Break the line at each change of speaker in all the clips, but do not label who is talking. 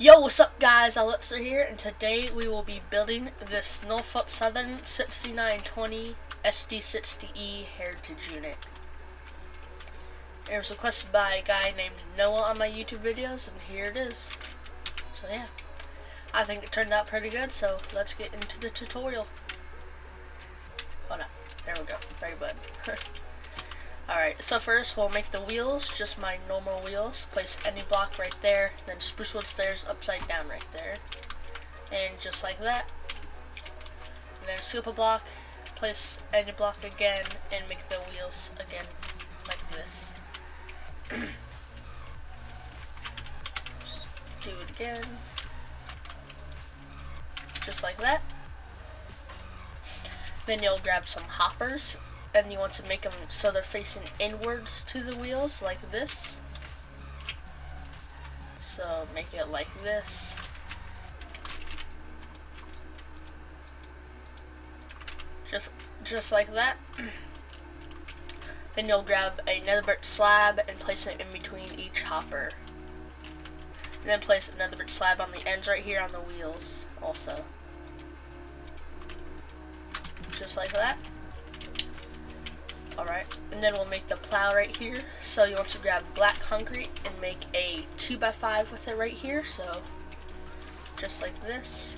Yo, what's up guys, Allixer here, and today we will be building this Norfolk Southern 6920 SD60E Heritage Unit. It was requested by a guy named Noah on my YouTube videos, and here it is. So yeah, I think it turned out pretty good, so let's get into the tutorial. Hold on, there we go, very good. Alright, so first we'll make the wheels, just my normal wheels. Place any block right there, then sprucewood stairs upside down right there. And just like that. And then scoop a block, place any block again, and make the wheels again like this. do it again. Just like that. Then you'll grab some hoppers and you want to make them so they're facing inwards to the wheels like this. So make it like this. Just just like that. then you'll grab a netherbrick slab and place it in between each hopper. And then place another netherbrick slab on the ends right here on the wheels also. Just like that. Alright, and then we'll make the plow right here. So you want to grab black concrete and make a 2x5 with it right here. So just like this.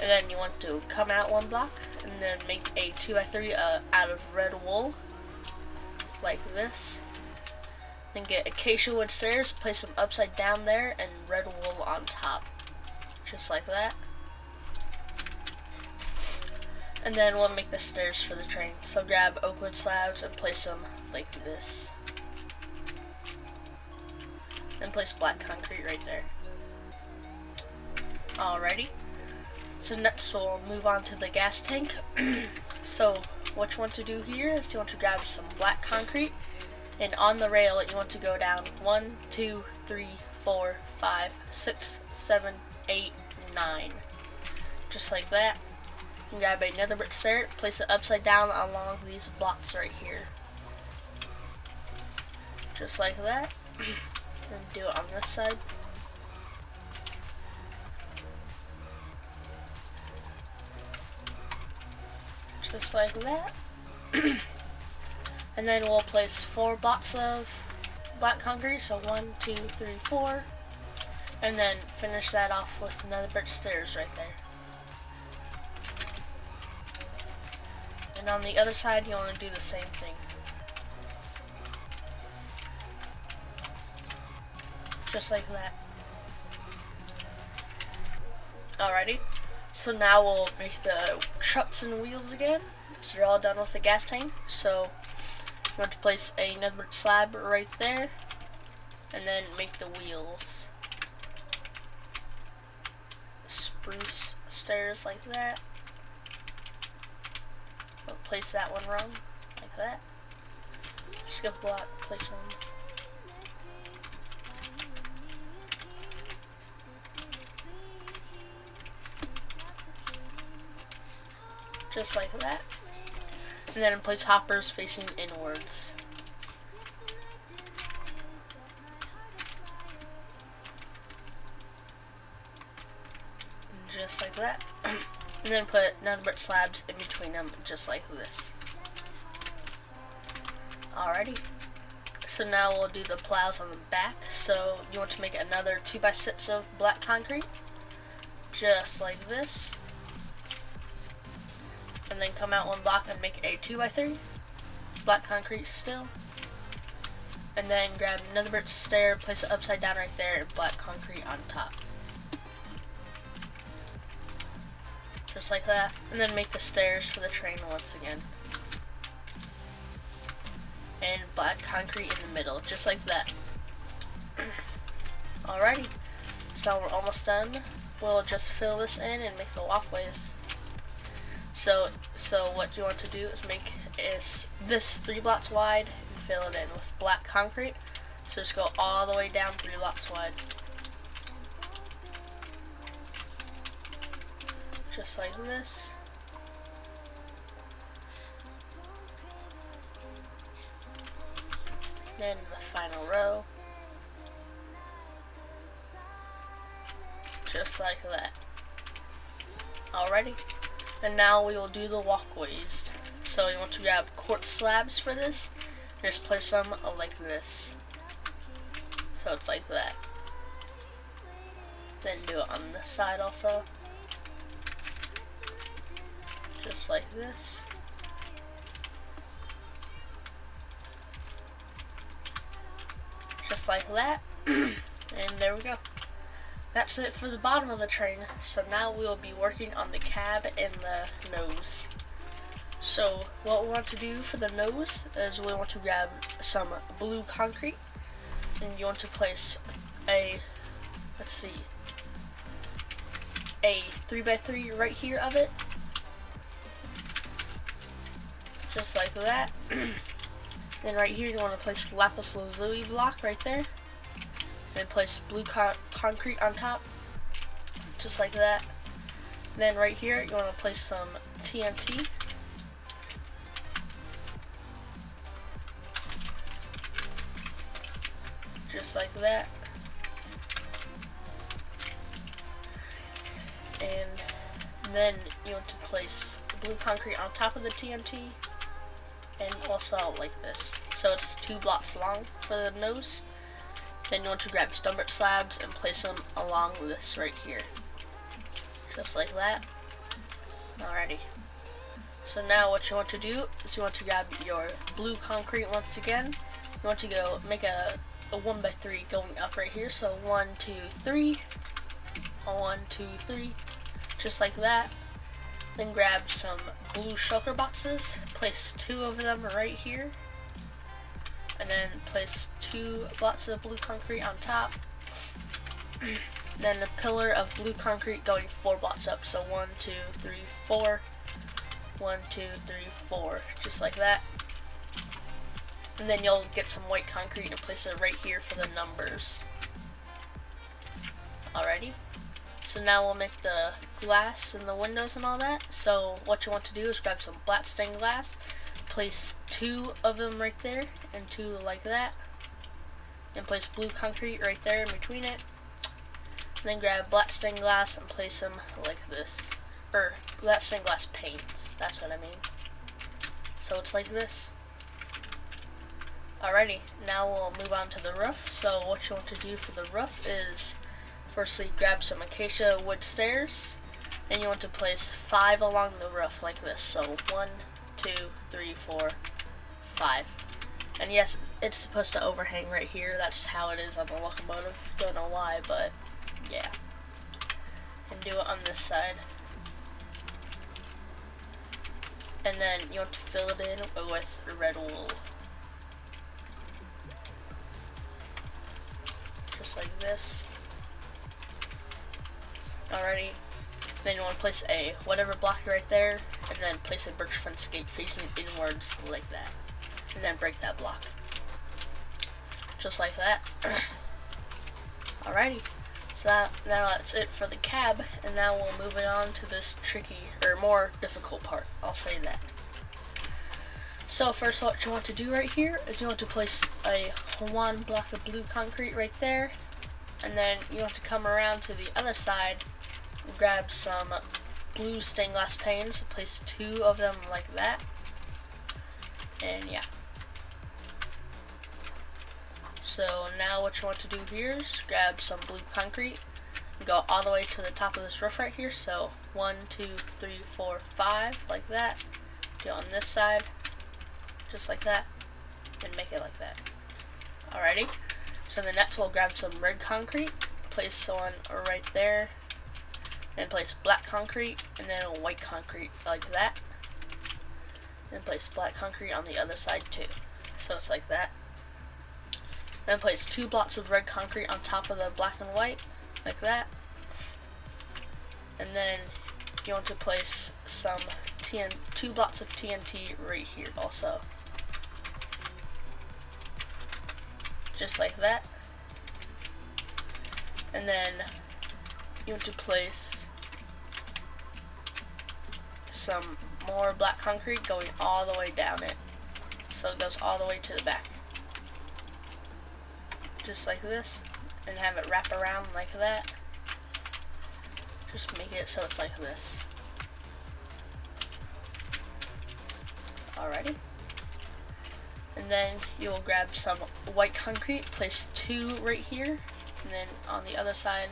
And then you want to come out one block and then make a 2x3 uh, out of red wool. Like this. Then get acacia wood stairs, place them upside down there, and red wool on top. Just like that. And then we'll make the stairs for the train. So grab oak wood slabs and place them like this. And place black concrete right there. Alrighty. So next we'll move on to the gas tank. so what you want to do here is you want to grab some black concrete and on the rail you want to go down one, two, three, four, five, six, seven, eight, nine. Just like that grab a netherbrick stair, place it upside down along these blocks right here. Just like that. and do it on this side. Just like that. and then we'll place four blocks of black concrete, so one, two, three, four. And then finish that off with a netherbrick stairs right there. And on the other side, you want to do the same thing. Just like that. Alrighty. So now we'll make the trucks and wheels again. So you're all done with the gas tank. So you want to place another slab right there. And then make the wheels. Spruce stairs like that place that one wrong, like that. Skip block, place them. Just like that. And then place hoppers facing inwards. Just like that. And then put a netherbrick slabs in between them, just like this. Alrighty. So now we'll do the plows on the back. So you want to make another 2x6 of black concrete. Just like this. And then come out one block and make a 2x3. Black concrete still. And then grab a netherbrick stair, place it upside down right there, and black concrete on top. Just like that, and then make the stairs for the train once again. And black concrete in the middle, just like that. Alrighty, so we're almost done. We'll just fill this in and make the walkways. So, so what you want to do is make is this three blocks wide and fill it in with black concrete. So just go all the way down three blocks wide. Just like this. Then the final row. just like that. Alrighty, and now we will do the walkways. So you want to grab quartz slabs for this, just place them like this. So it's like that. Then do it on this side also. Just like this. Just like that. and there we go. That's it for the bottom of the train. So now we'll be working on the cab and the nose. So what we want to do for the nose is we want to grab some blue concrete and you want to place a, let's see, a 3x3 right here of it. Just like that. then right here you want to place lapis lazuli block right there. Then place blue co concrete on top. Just like that. Then right here you want to place some TNT. Just like that. And then you want to place blue concrete on top of the TNT and also like this. So it's two blocks long for the nose. Then you want to grab stumpert slabs and place them along this right here. Just like that. Alrighty. So now what you want to do is you want to grab your blue concrete once again. You want to go make a, a 1 by 3 going up right here. So one, two, three, one, two, three, just like that. Then grab some blue shulker boxes, place two of them right here, and then place two blocks of blue concrete on top. then a pillar of blue concrete going four blocks up, so one, two, three, four, one, two, three, four, just like that. And then you'll get some white concrete and place it right here for the numbers. Alrighty. So now we'll make the glass and the windows and all that. So what you want to do is grab some black stained glass, place two of them right there, and two like that. And place blue concrete right there in between it. And then grab black stained glass and place them like this. Or black stained glass paints, that's what I mean. So it's like this. Alrighty, now we'll move on to the roof. So what you want to do for the roof is Firstly, grab some acacia wood stairs, and you want to place five along the roof like this. So one, two, three, four, five. And yes, it's supposed to overhang right here. That's how it is on the locomotive. Don't know why, but yeah. And do it on this side. And then you want to fill it in with red wool. Just like this already. Then you want to place a whatever block right there, and then place a birch fence gate facing inwards like that. And then break that block. Just like that. Alrighty. So that, now that's it for the cab, and now we'll move it on to this tricky, or more difficult part. I'll say that. So first what you want to do right here is you want to place a one block of blue concrete right there, and then you want to come around to the other side grab some blue stained glass panes, place two of them like that, and yeah. So now what you want to do here is grab some blue concrete, go all the way to the top of this roof right here, so one, two, three, four, five, like that. Do on this side, just like that, and make it like that. Alrighty, so the next we'll grab some red concrete, place one right there, then place black concrete and then white concrete like that. Then place black concrete on the other side too. So it's like that. Then place two blocks of red concrete on top of the black and white, like that. And then you want to place some TN two blocks of TNT right here also. Just like that. And then you want to place some more black concrete going all the way down it. So it goes all the way to the back. Just like this. And have it wrap around like that. just make it so it's like this. Alrighty. And then you will grab some white concrete, place two right here, and then on the other side,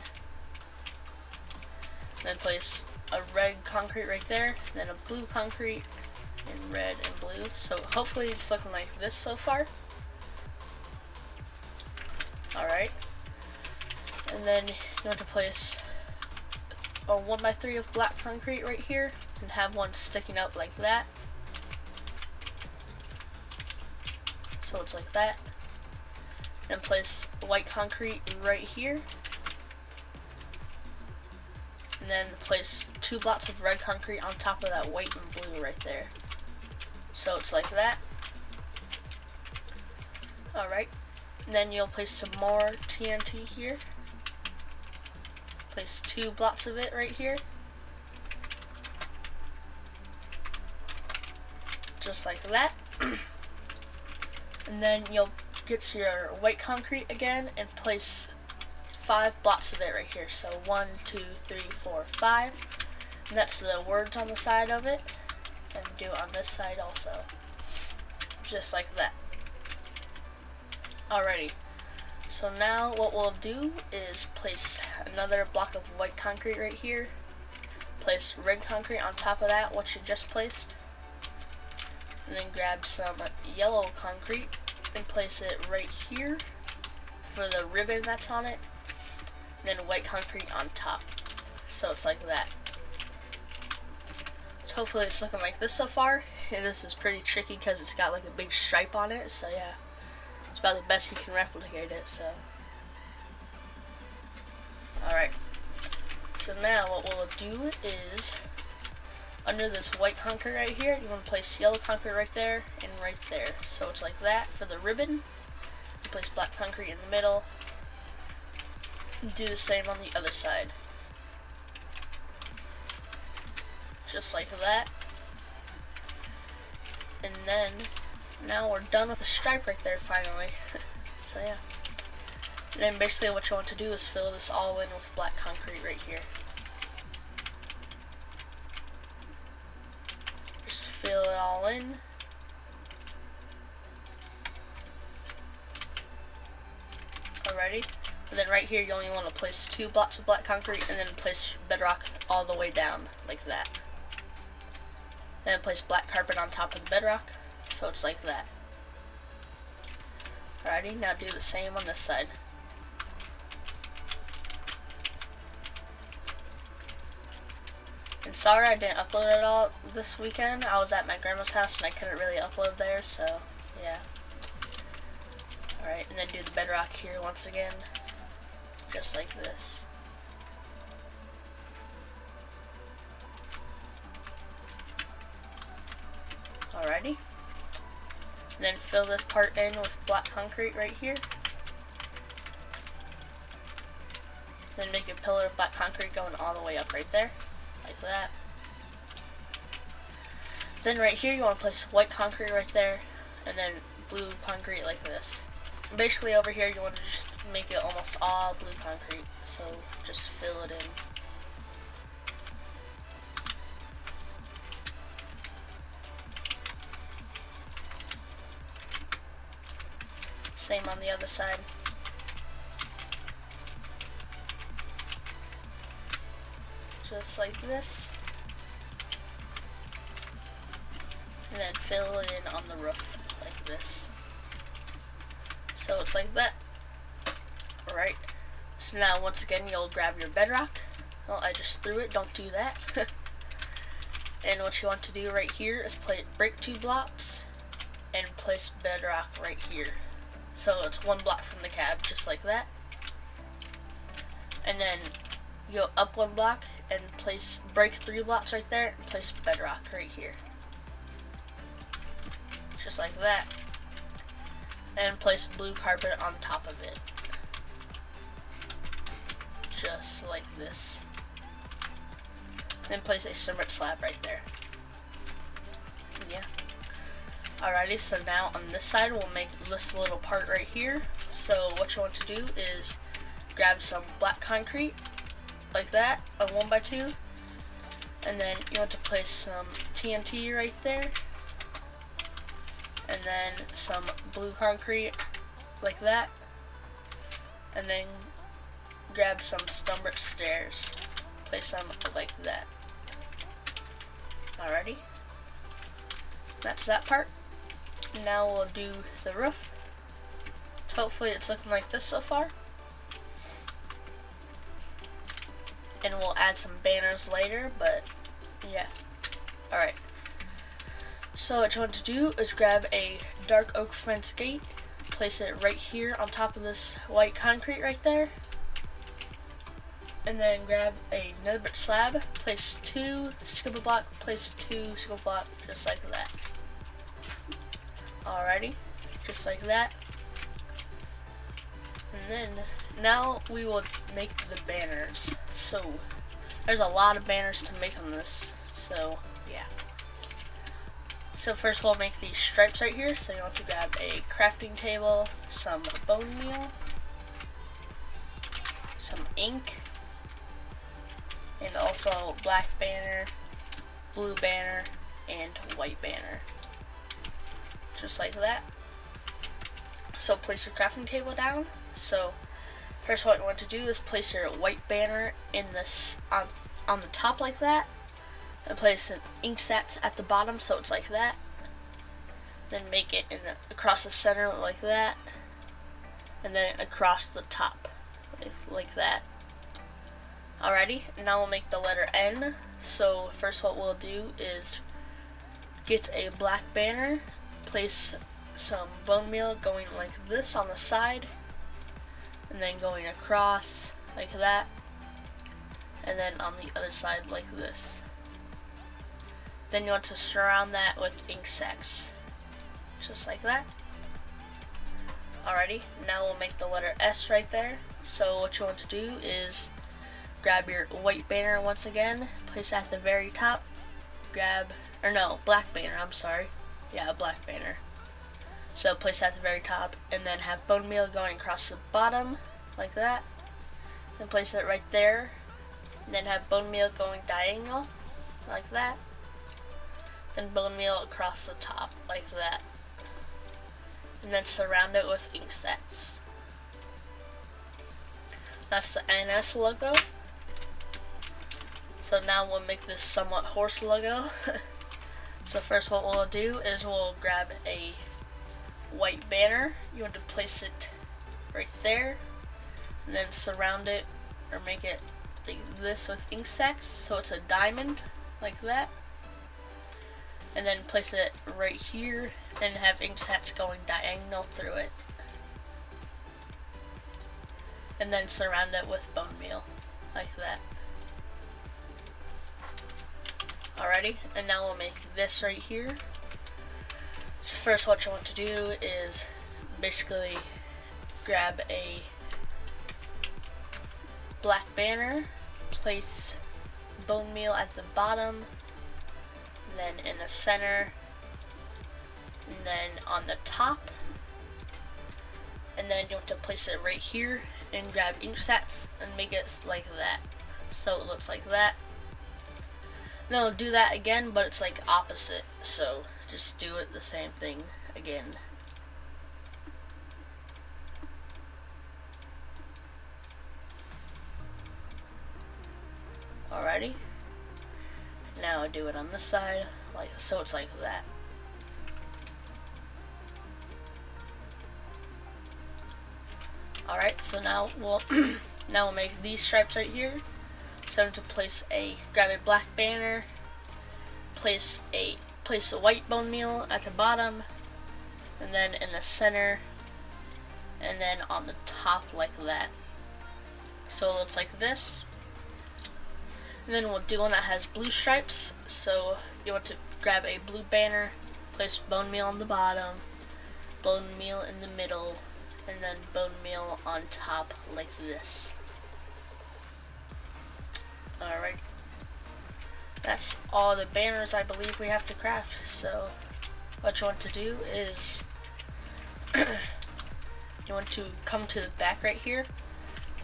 then place a red concrete right there, then a blue concrete, in red and blue. So hopefully it's looking like this so far. Alright. And then you want to place a 1x3 of black concrete right here and have one sticking up like that. So it's like that. And place white concrete right here. And then place two blocks of red concrete on top of that white and blue right there. So it's like that. Alright. Then you'll place some more TNT here. Place two blocks of it right here. Just like that. and then you'll get to your white concrete again and place five blocks of it right here. So one, two, three, four, five. And that's the words on the side of it. And do it on this side also. Just like that. Alrighty. So now what we'll do is place another block of white concrete right here. Place red concrete on top of that, what you just placed. And then grab some yellow concrete and place it right here for the ribbon that's on it. Then white concrete on top. So it's like that. So hopefully it's looking like this so far. And this is pretty tricky because it's got like a big stripe on it. So yeah. It's about the best you can replicate it, so. Alright. So now what we'll do is, under this white concrete right here, you want to place yellow concrete right there and right there. So it's like that for the ribbon. You place black concrete in the middle. Do the same on the other side. Just like that. And then now we're done with the stripe right there finally. so yeah. And then basically what you want to do is fill this all in with black concrete right here. Just fill it all in. Alrighty. And then right here you only want to place two blocks of black concrete and then place bedrock all the way down like that. Then place black carpet on top of the bedrock so it's like that. Alrighty, now do the same on this side. And sorry I didn't upload it all this weekend. I was at my grandma's house and I couldn't really upload there, so yeah. Alright, and then do the bedrock here once again. Just like this. Alrighty. And then fill this part in with black concrete right here. Then make a pillar of black concrete going all the way up right there, like that. Then right here you want to place white concrete right there, and then blue concrete like this. basically over here you want to just make it almost all blue concrete, so just fill it in. Same on the other side. Just like this. And then fill it in on the roof like this. So it's like that. Alright. So now once again you'll grab your bedrock. Oh, I just threw it, don't do that. and what you want to do right here is play break two blocks and place bedrock right here. So it's one block from the cab, just like that. And then you go up one block and place, break three blocks right there and place bedrock right here. Just like that. And place blue carpet on top of it. Just like this. Then place a cement slab right there. Yeah. Alrighty, so now on this side we'll make this little part right here. So what you want to do is grab some black concrete like that, a 1 by 2 And then you want to place some TNT right there. And then some blue concrete like that. And then grab some stone stairs. Place them like that. Alrighty. That's that part. Now we'll do the roof. Hopefully it's looking like this so far. And we'll add some banners later, but yeah. Alright. So what you want to do is grab a dark oak fence gate, place it right here on top of this white concrete right there. And then grab another slab, place two skipper block, place two skipper block, just like that. Alrighty, just like that. And then, now we will make the banners. So, there's a lot of banners to make on this. So, yeah. So first we'll make these stripes right here. So you want to grab a crafting table, some bone meal, some ink, and also black banner, blue banner, and white banner. Just like that. So place your crafting table down. So first what you want to do is place your white banner in this on, on the top like that. And place an ink sac at the bottom so it's like that. Then make it in the, across the center like that. And then across the top like, like that. Alrighty, now we'll make the letter N. So first what we'll do is get a black banner, place some bone meal going like this on the side, and then going across like that, and then on the other side like this. Then you want to surround that with ink sacs, just like that. Alrighty, now we'll make the letter S right there. So what you want to do is grab your white banner once again, place at the very top, grab, or no, black banner, I'm sorry. Yeah, black banner. So place at the very top, and then have bone meal going across the bottom, like that. Then place it right there. And then have bone meal going diagonal, like that. Then bone meal across the top, like that. And then surround it with ink sacs. That's the NS logo. So now we'll make this somewhat horse logo. so first what we'll do is we'll grab a white banner. You want to place it right there. And then surround it or make it like this with ink sacs so it's a diamond like that. And then place it right here and have ink sacs going diagonal through it. And then surround it with bone meal like that. Alrighty, and now we'll make this right here. So first what you want to do is basically grab a black banner, place bone meal at the bottom, then in the center, and then on the top, and then you want to place it right here and grab ink sacs and make it like that. So it looks like that. I'll do that again, but it's like opposite. So just do it the same thing again. Alrighty. Now do it on this side, like so it's like that. Alright, so now we'll now we'll make these stripes right here. So I'm to place a grab a black banner, place a place a white bone meal at the bottom, and then in the center, and then on the top like that. So it looks like this. And then we'll do one that has blue stripes. So you want to grab a blue banner, place bone meal on the bottom, bone meal in the middle, and then bone meal on top like this. Alright. That's all the banners I believe we have to craft. So what you want to do is you want to come to the back right here,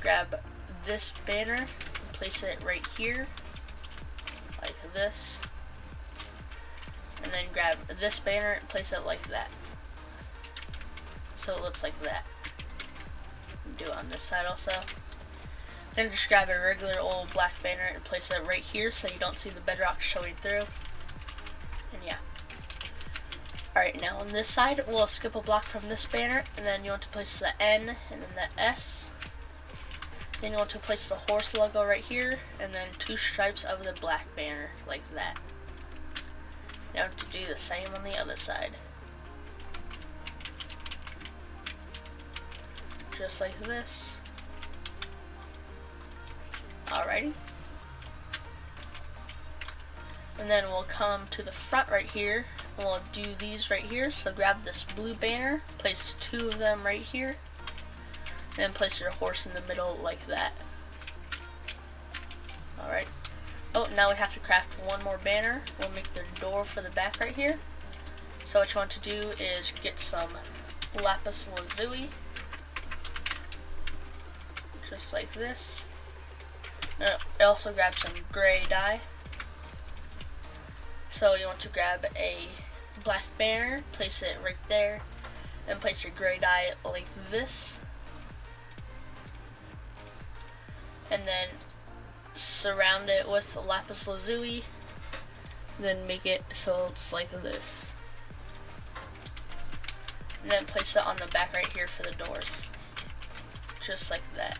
grab this banner, And place it right here, like this. And then grab this banner and place it like that. So it looks like that. Do it on this side also. Then just grab a regular old black banner and place it right here so you don't see the bedrock showing through. And yeah. Alright, now on this side, we'll skip a block from this banner, and then you want to place the N, and then the S. Then you want to place the horse logo right here, and then two stripes of the black banner, like that. Now to do the same on the other side. Just like this. Alrighty. And then we'll come to the front right here. And we'll do these right here. So grab this blue banner, place two of them right here. And place your horse in the middle like that. Alright. Oh, now we have to craft one more banner. We'll make the door for the back right here. So what you want to do is get some lapis lazuli. Just like this. Uh, also grab some gray dye. So you want to grab a black banner, place it right there, and place your gray dye like this. And then surround it with lapis lazuli, then make it so it's like this. And then place it on the back right here for the doors. Just like that.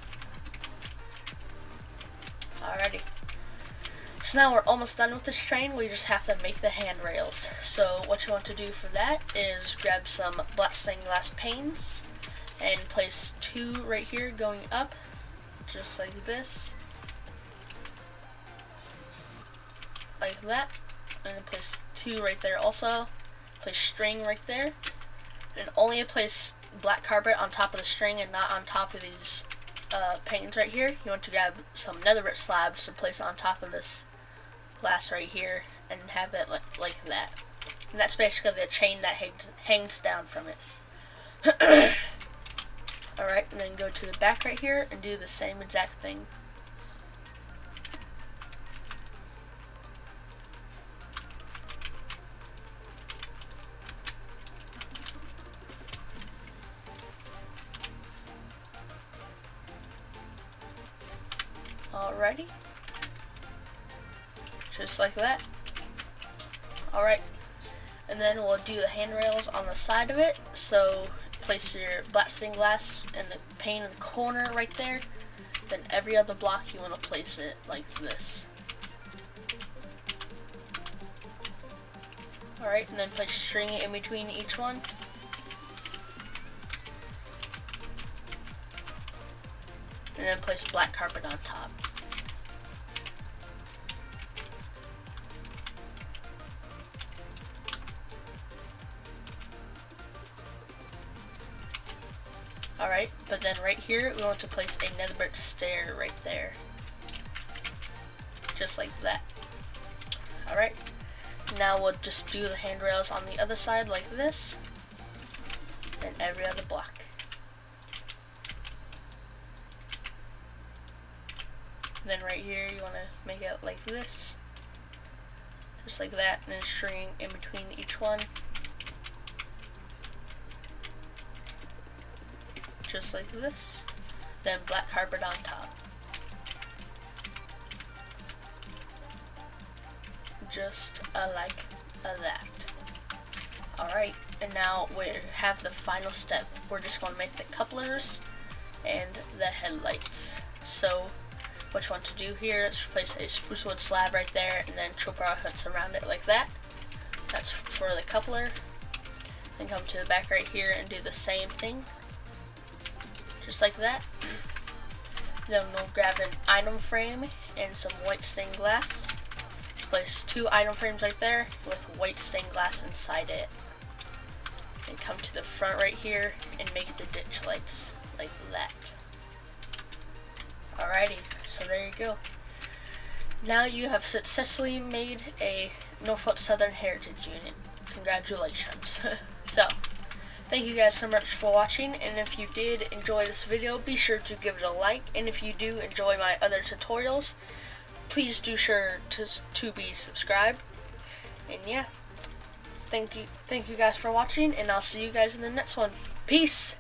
Alrighty. So now we're almost done with this train, we just have to make the handrails. So what you want to do for that is grab some black stained glass panes and place two right here going up, just like this. Like that. And place two right there also. Place string right there. And only place black carpet on top of the string and not on top of these uh, panes right here, you want to grab some netherite slabs to place on top of this glass right here and have it like, like that. And that's basically the chain that hangs, hangs down from it. Alright, and then go to the back right here and do the same exact thing. Alright. And then we'll do the handrails on the side of it. So place your black stained glass in the pane in the corner right there. Then every other block you want to place it like this. Alright, and then place string in between each one. And then place black carpet on top. Right here, we want to place a netherbrick stair right there. Just like that. Alright, now we'll just do the handrails on the other side like this. And every other block. Then right here, you want to make it like this. Just like that, and then string in between each one. Just like this. Then black carpet on top. Just uh, like uh, that. Alright, and now we have the final step. We're just going to make the couplers and the headlights. So, what you want to do here is place a spruce wood slab right there and then chopra hoods around it like that. That's for the coupler. Then come to the back right here and do the same thing just like that. Then we'll grab an item frame and some white stained glass. Place two item frames right there with white stained glass inside it. And come to the front right here and make the ditch lights like that. Alrighty, so there you go. Now you have successfully made a Norfolk Southern Heritage Unit. Congratulations. so, Thank you guys so much for watching, and if you did enjoy this video, be sure to give it a like, and if you do enjoy my other tutorials, please do sure to, to be subscribed. And yeah, thank you, thank you guys for watching, and I'll see you guys in the next one. Peace!